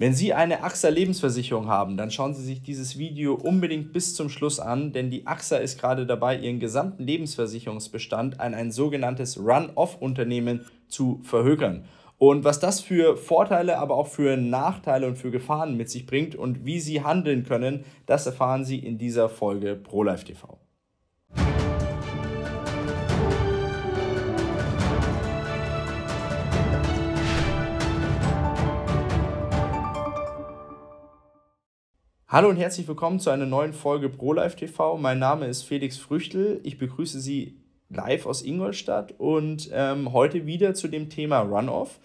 Wenn Sie eine AXA Lebensversicherung haben, dann schauen Sie sich dieses Video unbedingt bis zum Schluss an, denn die AXA ist gerade dabei, ihren gesamten Lebensversicherungsbestand an ein sogenanntes Run-off-Unternehmen zu verhökern. Und was das für Vorteile, aber auch für Nachteile und für Gefahren mit sich bringt und wie Sie handeln können, das erfahren Sie in dieser Folge ProLife TV. Hallo und herzlich willkommen zu einer neuen Folge ProLife TV. Mein Name ist Felix Früchtel. Ich begrüße Sie live aus Ingolstadt und ähm, heute wieder zu dem Thema Runoff.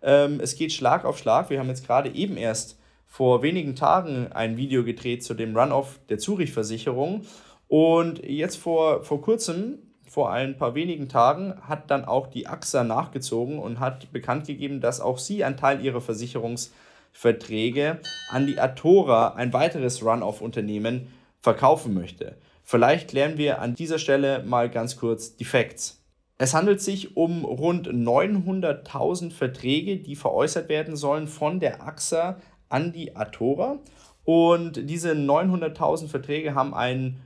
Ähm, es geht Schlag auf Schlag. Wir haben jetzt gerade eben erst vor wenigen Tagen ein Video gedreht zu dem Runoff der Zurich-Versicherung. Und jetzt vor, vor kurzem, vor ein paar wenigen Tagen, hat dann auch die AXA nachgezogen und hat bekannt gegeben, dass auch sie einen Teil ihrer Versicherungs- Verträge an die Atora, ein weiteres Run-off-Unternehmen, verkaufen möchte. Vielleicht klären wir an dieser Stelle mal ganz kurz die Facts. Es handelt sich um rund 900.000 Verträge, die veräußert werden sollen von der AXA an die Atora. Und diese 900.000 Verträge haben ein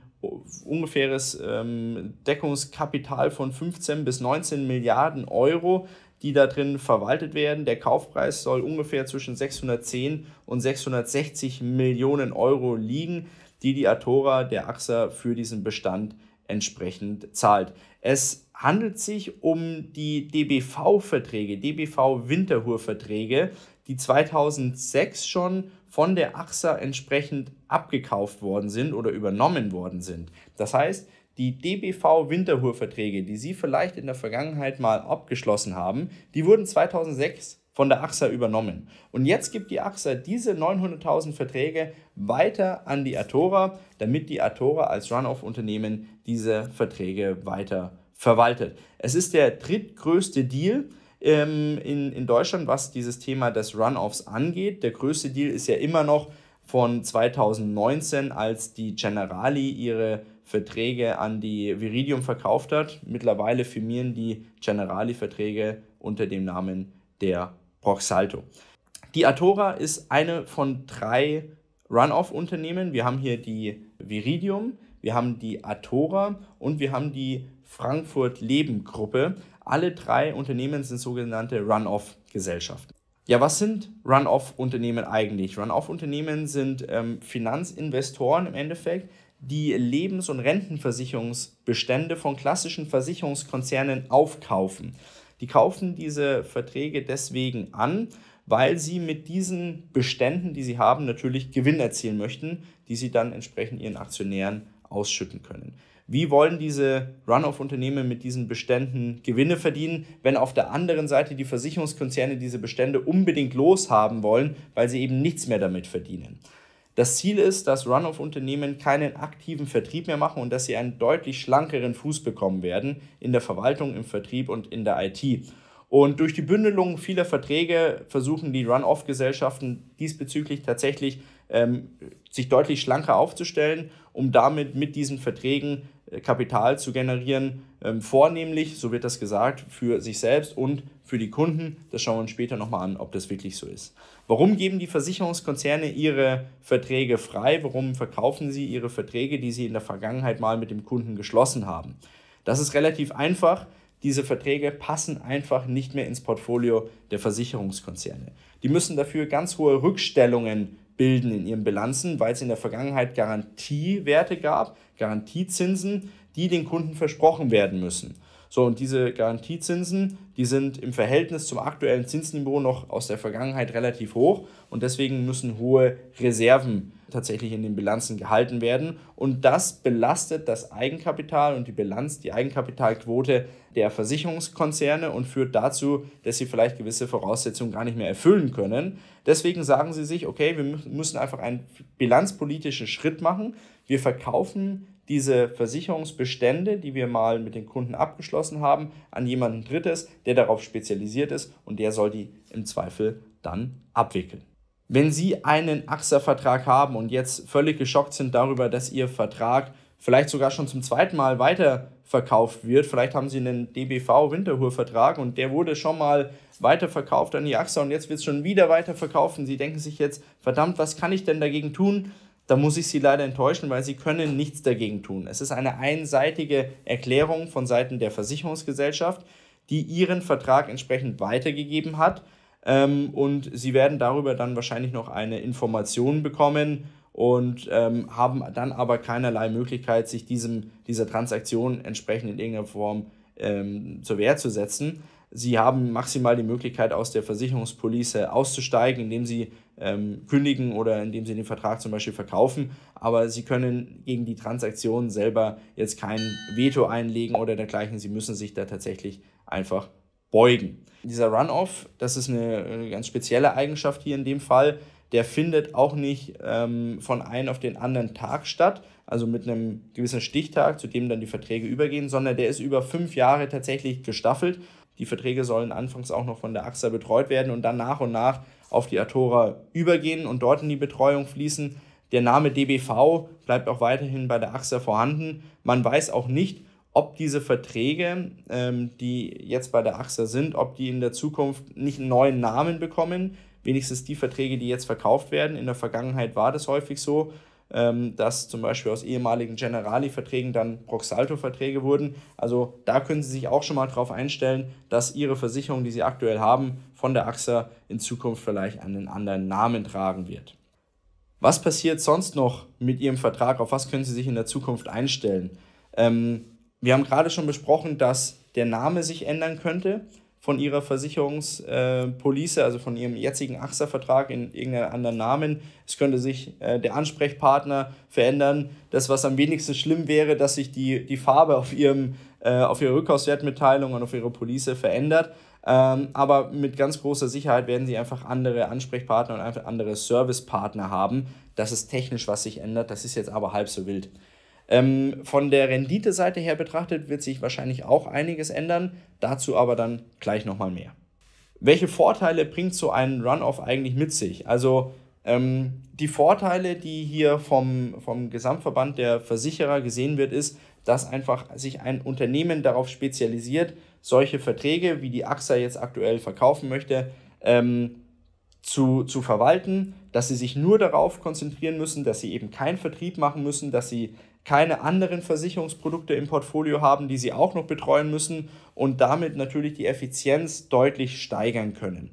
ungefähres ähm, Deckungskapital von 15 bis 19 Milliarden Euro die da drin verwaltet werden. Der Kaufpreis soll ungefähr zwischen 610 und 660 Millionen Euro liegen, die die Atora der AXA für diesen Bestand entsprechend zahlt. Es handelt sich um die DBV-Verträge, DBV-Winterhur-Verträge, die 2006 schon von der AXA entsprechend abgekauft worden sind oder übernommen worden sind. Das heißt, die DBV-Winterhur-Verträge, die Sie vielleicht in der Vergangenheit mal abgeschlossen haben, die wurden 2006 von der AXA übernommen. Und jetzt gibt die AXA diese 900.000 Verträge weiter an die Atora, damit die Atora als Run-off-Unternehmen diese Verträge weiter verwaltet. Es ist der drittgrößte Deal ähm, in, in Deutschland, was dieses Thema des Run-offs angeht. Der größte Deal ist ja immer noch von 2019, als die Generali ihre Verträge an die Viridium verkauft hat. Mittlerweile firmieren die Generali-Verträge unter dem Namen der Proxalto. Die Atora ist eine von drei Run-off-Unternehmen. Wir haben hier die Viridium, wir haben die Atora und wir haben die Frankfurt Leben Gruppe. Alle drei Unternehmen sind sogenannte Run-off-Gesellschaften. Ja, was sind Run-off-Unternehmen eigentlich? Run-off-Unternehmen sind ähm, Finanzinvestoren im Endeffekt, die Lebens- und Rentenversicherungsbestände von klassischen Versicherungskonzernen aufkaufen. Die kaufen diese Verträge deswegen an, weil sie mit diesen Beständen, die sie haben, natürlich Gewinn erzielen möchten, die sie dann entsprechend ihren Aktionären ausschütten können. Wie wollen diese Run-off-Unternehmen mit diesen Beständen Gewinne verdienen, wenn auf der anderen Seite die Versicherungskonzerne diese Bestände unbedingt loshaben wollen, weil sie eben nichts mehr damit verdienen? Das Ziel ist, dass Run-off-Unternehmen keinen aktiven Vertrieb mehr machen und dass sie einen deutlich schlankeren Fuß bekommen werden in der Verwaltung, im Vertrieb und in der IT. Und durch die Bündelung vieler Verträge versuchen die Run-off-Gesellschaften diesbezüglich tatsächlich ähm, sich deutlich schlanker aufzustellen, um damit mit diesen Verträgen Kapital zu generieren, ähm, vornehmlich, so wird das gesagt, für sich selbst und für die Kunden. Das schauen wir uns später nochmal an, ob das wirklich so ist. Warum geben die Versicherungskonzerne ihre Verträge frei? Warum verkaufen sie ihre Verträge, die sie in der Vergangenheit mal mit dem Kunden geschlossen haben? Das ist relativ einfach. Diese Verträge passen einfach nicht mehr ins Portfolio der Versicherungskonzerne. Die müssen dafür ganz hohe Rückstellungen bilden in ihren Bilanzen, weil es in der Vergangenheit Garantiewerte gab, Garantiezinsen, die den Kunden versprochen werden müssen. So, und diese Garantiezinsen, die sind im Verhältnis zum aktuellen Zinsniveau noch aus der Vergangenheit relativ hoch und deswegen müssen hohe Reserven tatsächlich in den Bilanzen gehalten werden. Und das belastet das Eigenkapital und die Bilanz, die Eigenkapitalquote der Versicherungskonzerne und führt dazu, dass sie vielleicht gewisse Voraussetzungen gar nicht mehr erfüllen können. Deswegen sagen sie sich, okay, wir müssen einfach einen bilanzpolitischen Schritt machen. Wir verkaufen diese Versicherungsbestände, die wir mal mit den Kunden abgeschlossen haben, an jemanden Drittes, der darauf spezialisiert ist und der soll die im Zweifel dann abwickeln. Wenn Sie einen AXA-Vertrag haben und jetzt völlig geschockt sind darüber, dass Ihr Vertrag vielleicht sogar schon zum zweiten Mal weiterverkauft wird, vielleicht haben Sie einen DBV-Winterhur-Vertrag und der wurde schon mal weiterverkauft an die AXA und jetzt wird es schon wieder weiterverkauft und Sie denken sich jetzt, verdammt, was kann ich denn dagegen tun? Da muss ich Sie leider enttäuschen, weil Sie können nichts dagegen tun. Es ist eine einseitige Erklärung von Seiten der Versicherungsgesellschaft, die Ihren Vertrag entsprechend weitergegeben hat ähm, und Sie werden darüber dann wahrscheinlich noch eine Information bekommen und ähm, haben dann aber keinerlei Möglichkeit, sich diesem, dieser Transaktion entsprechend in irgendeiner Form ähm, zur Wehr zu setzen. Sie haben maximal die Möglichkeit, aus der Versicherungspolice auszusteigen, indem Sie ähm, kündigen oder indem Sie den Vertrag zum Beispiel verkaufen. Aber Sie können gegen die Transaktion selber jetzt kein Veto einlegen oder dergleichen. Sie müssen sich da tatsächlich einfach beugen. Dieser Runoff, das ist eine, ganz spezielle Eigenschaft hier in dem Fall der findet auch nicht ähm, von einem auf den anderen Tag statt, also mit einem gewissen Stichtag, zu dem dann die Verträge übergehen, sondern der ist über fünf Jahre tatsächlich gestaffelt. Die Verträge sollen anfangs auch noch von der AXA betreut werden und dann nach und nach auf die Atora übergehen und dort in die Betreuung fließen. Der Name DBV bleibt auch weiterhin bei der AXA vorhanden. Man weiß auch nicht, ob diese Verträge, ähm, die jetzt bei der AXA sind, ob die in der Zukunft nicht einen neuen Namen bekommen wenigstens die Verträge, die jetzt verkauft werden. In der Vergangenheit war das häufig so, ähm, dass zum Beispiel aus ehemaligen Generali-Verträgen dann Proxalto-Verträge wurden. Also da können Sie sich auch schon mal darauf einstellen, dass Ihre Versicherung, die Sie aktuell haben, von der AXA in Zukunft vielleicht einen anderen Namen tragen wird. Was passiert sonst noch mit Ihrem Vertrag? Auf was können Sie sich in der Zukunft einstellen? Ähm, wir haben gerade schon besprochen, dass der Name sich ändern könnte von ihrer Versicherungspolice, also von ihrem jetzigen AXA-Vertrag in irgendeinen anderen Namen. Es könnte sich äh, der Ansprechpartner verändern. Das, was am wenigsten schlimm wäre, dass sich die, die Farbe auf, ihrem, äh, auf ihrer Rückkaufswertmitteilung und auf ihrer Police verändert. Ähm, aber mit ganz großer Sicherheit werden sie einfach andere Ansprechpartner und einfach andere Servicepartner haben. Das ist technisch, was sich ändert. Das ist jetzt aber halb so wild. Ähm, von der Renditeseite her betrachtet wird sich wahrscheinlich auch einiges ändern, dazu aber dann gleich nochmal mehr. Welche Vorteile bringt so ein Runoff eigentlich mit sich? Also ähm, die Vorteile, die hier vom, vom Gesamtverband der Versicherer gesehen wird, ist, dass einfach sich ein Unternehmen darauf spezialisiert, solche Verträge, wie die AXA jetzt aktuell verkaufen möchte, ähm, zu, zu verwalten, dass sie sich nur darauf konzentrieren müssen, dass sie eben keinen Vertrieb machen müssen, dass sie keine anderen Versicherungsprodukte im Portfolio haben, die sie auch noch betreuen müssen und damit natürlich die Effizienz deutlich steigern können.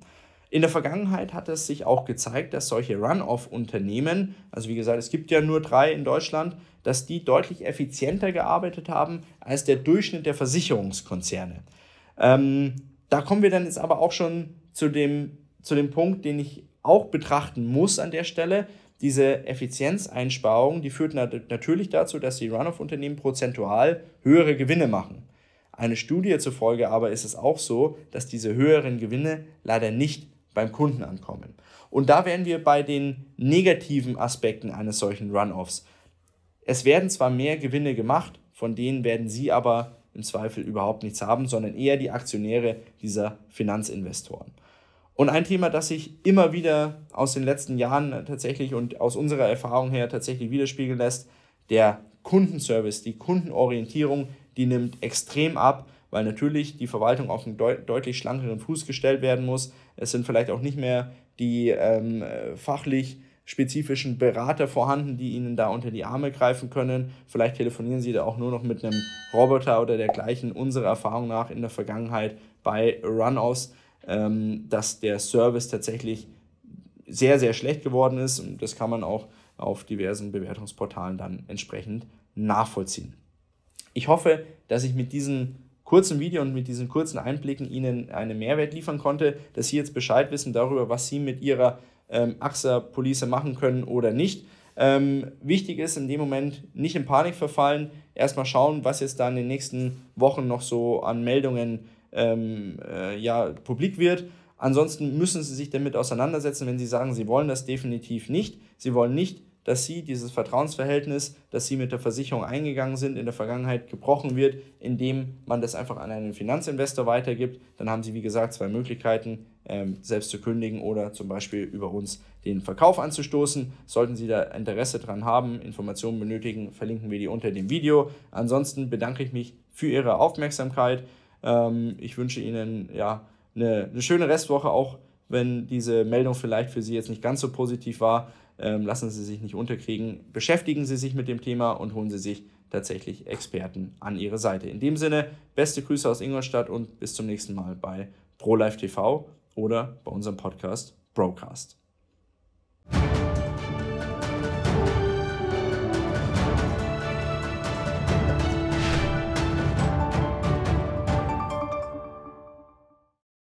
In der Vergangenheit hat es sich auch gezeigt, dass solche Run-off-Unternehmen, also wie gesagt, es gibt ja nur drei in Deutschland, dass die deutlich effizienter gearbeitet haben als der Durchschnitt der Versicherungskonzerne. Ähm, da kommen wir dann jetzt aber auch schon zu dem, zu dem Punkt, den ich auch betrachten muss an der Stelle. Diese Effizienzeinsparung, die führt natürlich dazu, dass die Run-off-Unternehmen prozentual höhere Gewinne machen. Eine Studie zufolge aber ist es auch so, dass diese höheren Gewinne leider nicht beim Kunden ankommen. Und da wären wir bei den negativen Aspekten eines solchen Run-offs. Es werden zwar mehr Gewinne gemacht, von denen werden Sie aber im Zweifel überhaupt nichts haben, sondern eher die Aktionäre dieser Finanzinvestoren. Und ein Thema, das sich immer wieder aus den letzten Jahren tatsächlich und aus unserer Erfahrung her tatsächlich widerspiegeln lässt, der Kundenservice, die Kundenorientierung, die nimmt extrem ab, weil natürlich die Verwaltung auf einen deut deutlich schlankeren Fuß gestellt werden muss. Es sind vielleicht auch nicht mehr die ähm, fachlich spezifischen Berater vorhanden, die ihnen da unter die Arme greifen können. Vielleicht telefonieren sie da auch nur noch mit einem Roboter oder dergleichen. Unserer Erfahrung nach in der Vergangenheit bei Runoffs ähm, dass der Service tatsächlich sehr, sehr schlecht geworden ist. Und das kann man auch auf diversen Bewertungsportalen dann entsprechend nachvollziehen. Ich hoffe, dass ich mit diesem kurzen Video und mit diesen kurzen Einblicken Ihnen einen Mehrwert liefern konnte, dass Sie jetzt Bescheid wissen darüber, was Sie mit Ihrer ähm, AXA-Police machen können oder nicht. Ähm, wichtig ist in dem Moment nicht in Panik verfallen, erstmal schauen, was jetzt da in den nächsten Wochen noch so an Meldungen ähm, äh, ja, publik wird. Ansonsten müssen Sie sich damit auseinandersetzen, wenn Sie sagen, Sie wollen das definitiv nicht. Sie wollen nicht, dass Sie dieses Vertrauensverhältnis, das Sie mit der Versicherung eingegangen sind, in der Vergangenheit gebrochen wird, indem man das einfach an einen Finanzinvestor weitergibt. Dann haben Sie, wie gesagt, zwei Möglichkeiten, ähm, selbst zu kündigen oder zum Beispiel über uns den Verkauf anzustoßen. Sollten Sie da Interesse dran haben, Informationen benötigen, verlinken wir die unter dem Video. Ansonsten bedanke ich mich für Ihre Aufmerksamkeit. Ähm, ich wünsche Ihnen ja, eine, eine schöne Restwoche, auch wenn diese Meldung vielleicht für Sie jetzt nicht ganz so positiv war. Ähm, lassen Sie sich nicht unterkriegen. Beschäftigen Sie sich mit dem Thema und holen Sie sich tatsächlich Experten an Ihre Seite. In dem Sinne, beste Grüße aus Ingolstadt und bis zum nächsten Mal bei ProLife TV oder bei unserem Podcast Broadcast.